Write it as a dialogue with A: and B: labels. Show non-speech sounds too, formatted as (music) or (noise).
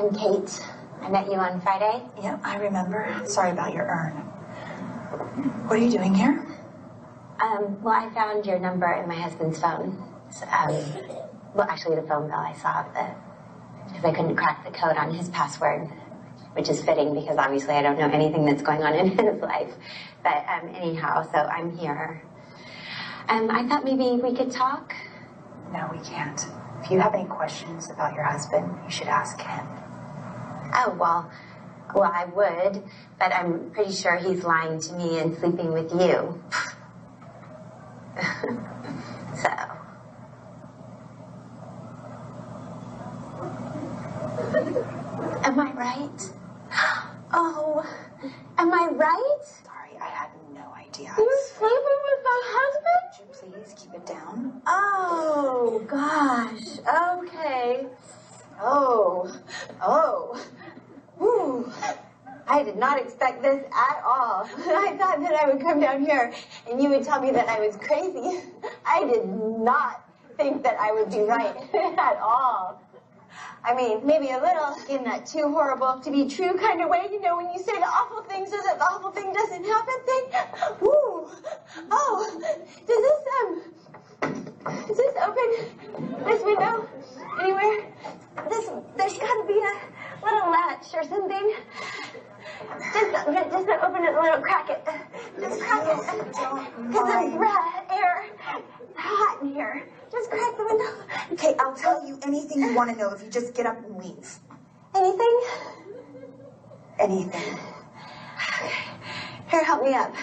A: I'm Kate. I met you on Friday.
B: Yeah, I remember. Sorry about your urn. What are you doing here?
A: Um, well, I found your number in my husband's phone. So, um, well, actually, the phone bill I saw, because I couldn't crack the code on his password, which is fitting because obviously I don't know anything that's going on (laughs) in his life. But um, anyhow, so I'm here. Um, I thought maybe we could talk.
B: No, we can't. If you have any questions about your husband, you should ask him.
A: Oh, well, well, I would, but I'm pretty sure he's lying to me and sleeping with you. (laughs) so. Am I right? (gasps) Oh, am I right?
B: Sorry, I had no idea.
A: You're sleeping with my husband?
B: Would you please keep it down?
A: Oh, gosh. Okay. Oh, oh. I did not expect this at all. (laughs) I thought that I would come down here and you would tell me that I was crazy. (laughs) I did not think that I would be right (laughs) at all. I mean, maybe a little in that too horrible to be true kind of way, you know, when you say the awful thing so that the awful thing doesn't happen thing. (gasps) Woo! Oh, does this, um, does this open this window anywhere? This, there's gotta be a little latch or something. Just, just open it a little, crack it. Just crack it. Because the breath, air, it's hot in here. Just crack the window.
B: Okay, I'll tell you anything you want to know if you just get up and leave.
A: Anything?
B: Anything.
A: Here, help me up.